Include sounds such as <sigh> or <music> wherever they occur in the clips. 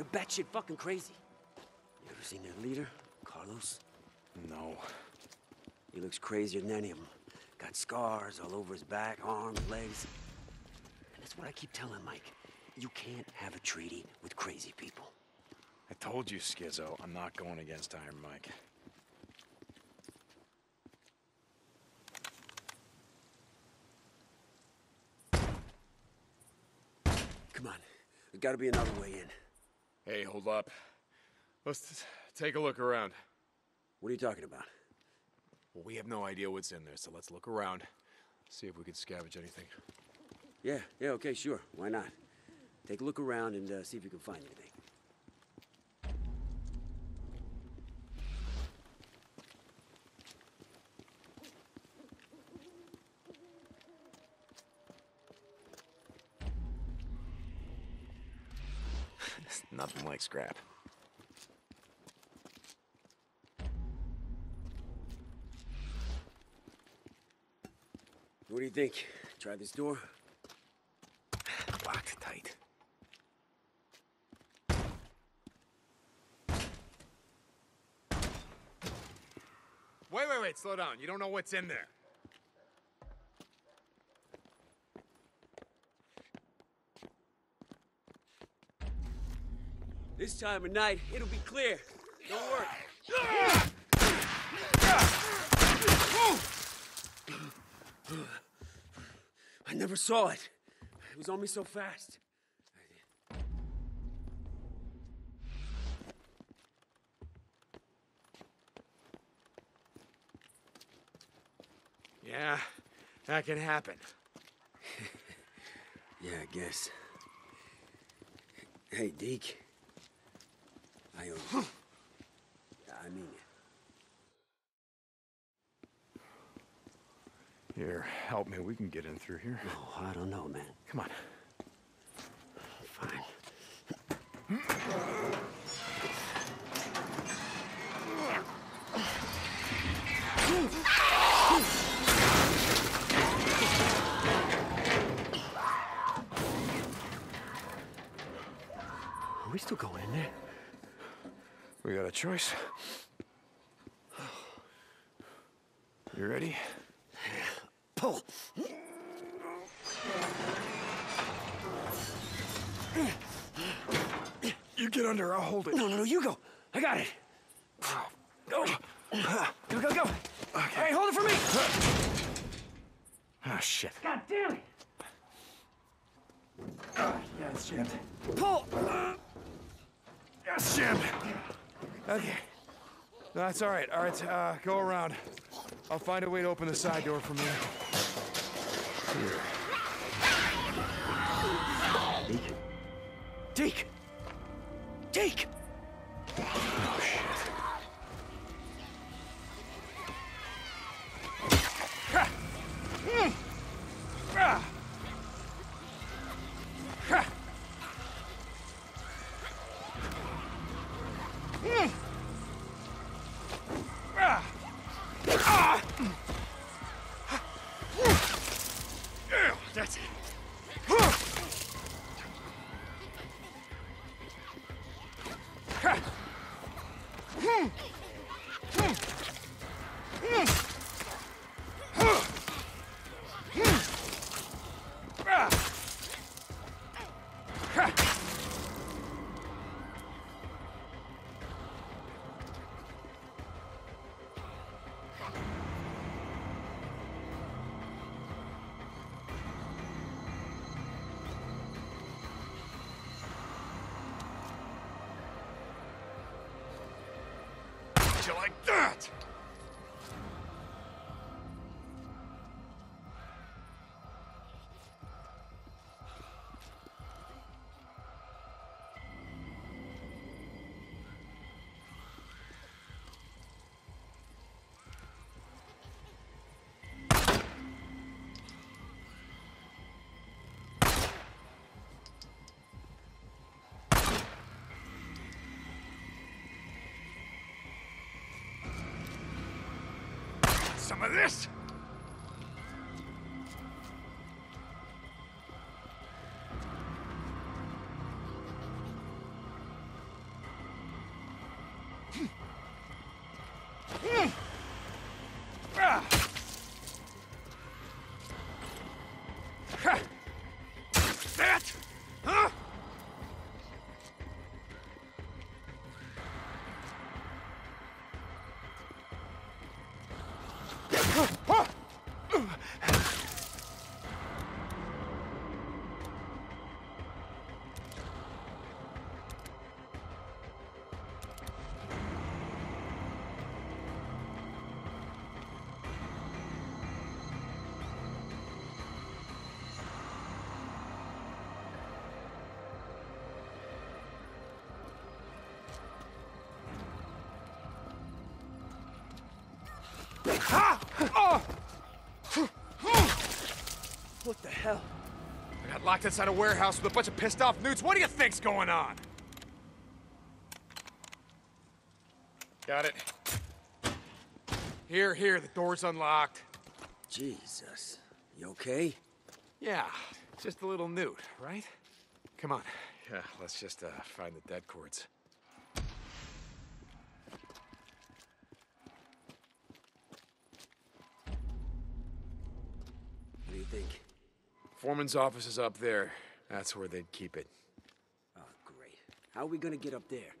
They're batshit fucking crazy. You ever seen their leader, Carlos? No. He looks crazier than any of them. Got scars all over his back, arms, legs. And that's what I keep telling Mike. You can't have a treaty with crazy people. I told you, Skizzo, I'm not going against Iron Mike. Come on. There's gotta be another way in. Hey, hold up. Let's take a look around. What are you talking about? Well, we have no idea what's in there, so let's look around. See if we can scavenge anything. Yeah, yeah, okay, sure. Why not? Take a look around and uh, see if you can find anything. Nothing like scrap. What do you think? Try this door? Locked tight. Wait, wait, wait, slow down. You don't know what's in there. This time of night, it'll be clear. Don't worry. I never saw it. It was on me so fast. Yeah, that can happen. <laughs> Yeah, I guess. Hey, Deke. I you. Yeah, I mean it. Here, help me. We can get in through here. Oh, I don't know, man. Come on. Fine. Are we still going in there? We got a choice. You ready? Pull. You get under, I'll hold it. No, no, no, you go. I got it. Go. Go, go, go. Okay. Hey, hold it for me. Ah, shit. God damn it. Yeah, it's jammed. Pull. Yeah, it's jammed. Okay. No, that's all right. All right, uh, go around. I'll find a way to open the side door from here. Here. Deke. Deke. Deke. Oh, shit. That's like that? Some of this? Oh. What the hell? I got locked inside a warehouse with a bunch of pissed off newts. What do you think's going on? Got it. Here, here, the door's unlocked. Jesus. You okay? Yeah, just a little newt, right? Come on. Yeah, let's just uh, find the dead cords. What do you think? Foreman's office is up there. That's where they'd keep it. Oh, great. How are we gonna get up there?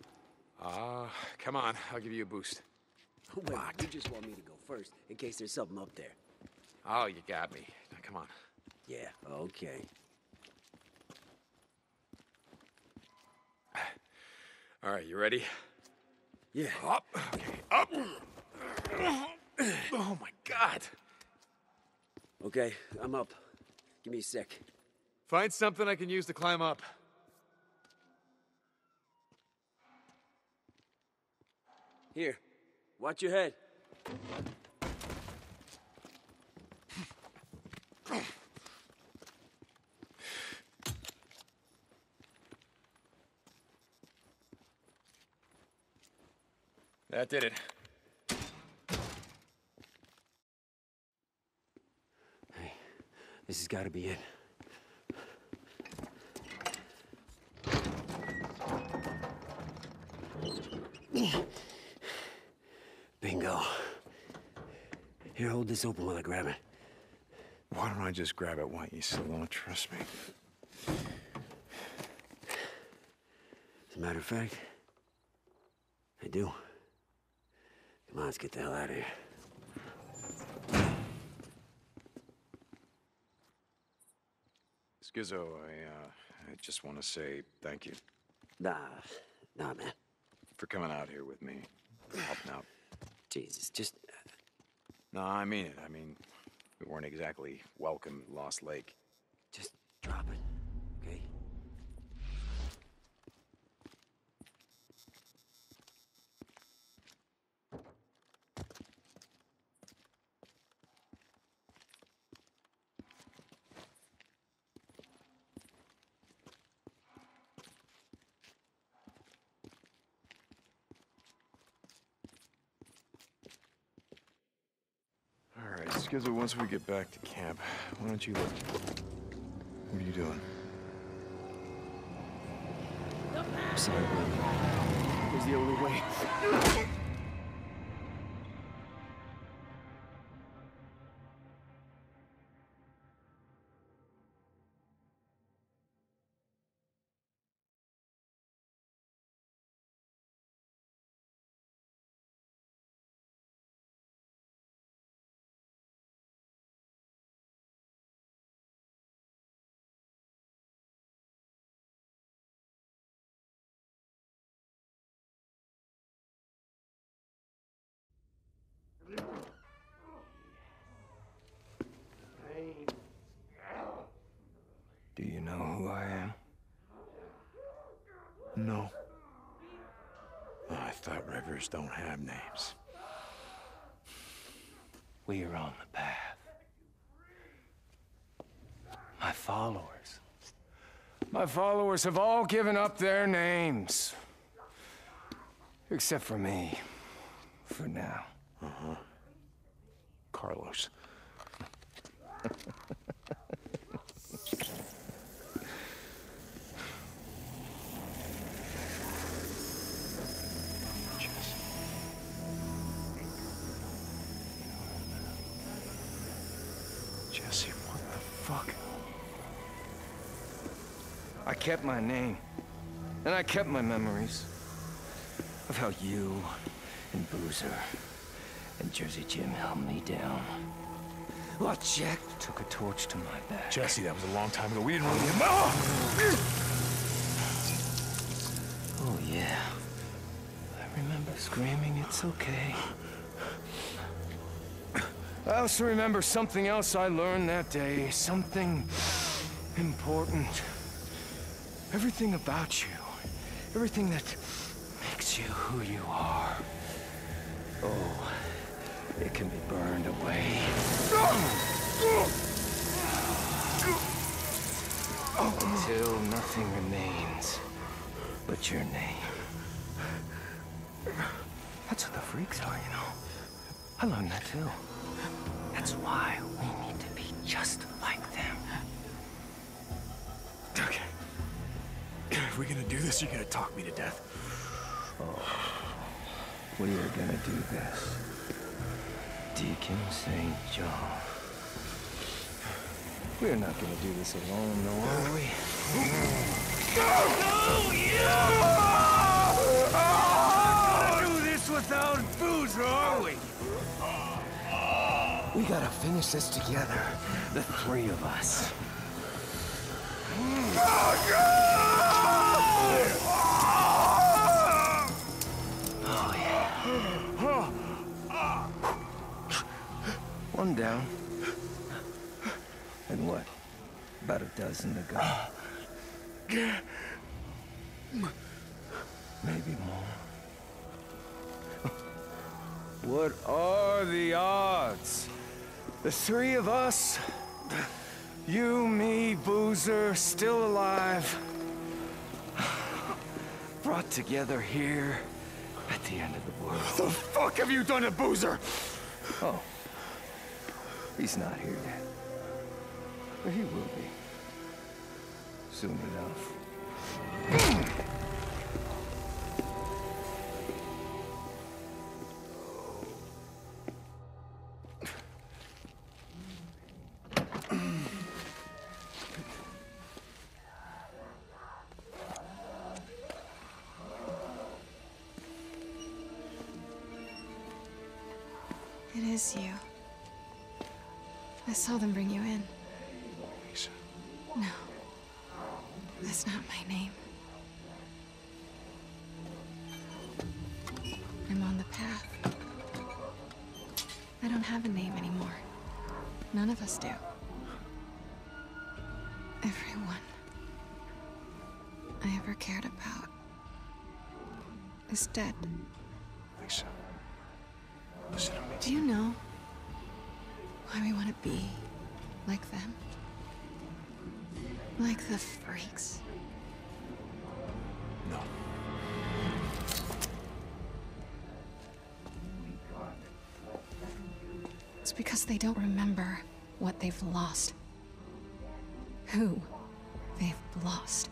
Ah, come on. I'll give you a boost. <laughs> Wait, you just want me to go first, in case there's something up there. Oh, you got me. Now, come on. Yeah, okay. <sighs> All right, you ready? Yeah. Up. Okay, up. <clears throat> Oh my God. Okay, I'm up. Give me a sec. Find something I can use to climb up. Here, watch your head. That did it. Hey, this has got to be it. Bingo. Here, hold this open while I grab it. Why don't I just grab it? Why you still don't trust me? As a matter of fact, I do. Come on, let's get the hell out of here. Skizzo, I, uh, I just want to say thank you Nah, nah, man. for coming out here with me, helping out. Jesus, just No, I mean it. I mean, we weren't exactly welcome Lost Lake. Just drop it, okay? Skizzo, once we get back to camp, why don't you look? What are you doing? I'm sorry. It was the only way. No. I thought Rippers don't have names. We are on the path. My followers. My followers have all given up their names. Except for me. For now. Uh-huh. Carlos. <laughs> Jesse, what the fuck? I kept my name. And I kept my memories. Of how you and Boozer and Jersey Jim held me down. While Jack took a torch to my back. Jesse, that was a long time ago. We didn't really get... Oh! Oh, yeah. I remember screaming, it's okay. I also remember something else I learned that day. Something important. Everything about you. Everything that makes you who you are. Oh, it can be burned away. Until nothing remains but your name. That's what the freaks are, you know. I learned that too. That's why we need to be just like them. Okay. If we're gonna do this, you're gonna talk me to death. Oh. We are gonna do this. Deacon St. John. We're not gonna do this alone, though, are we? Go, you! I do this without Boozer, are we? Gotta finish this together. The three of us. Oh, yeah. One down. And what? About a dozen to go. Maybe more. What are the odds? The three of us, you, me, Boozer, still alive, brought together here at the end of the world. What the fuck have you done to Boozer? Oh, he's not here yet. But he will be. Soon enough. It is you. I saw them bring you in. Lisa. No. That's not my name. I'm on the path. I don't have a name anymore. None of us do. Everyone I ever cared about is dead. Lisa. Listen to me. Do you know why we want to be like them? Like the freaks. No. It's because they don't remember what they've lost. Who they've lost.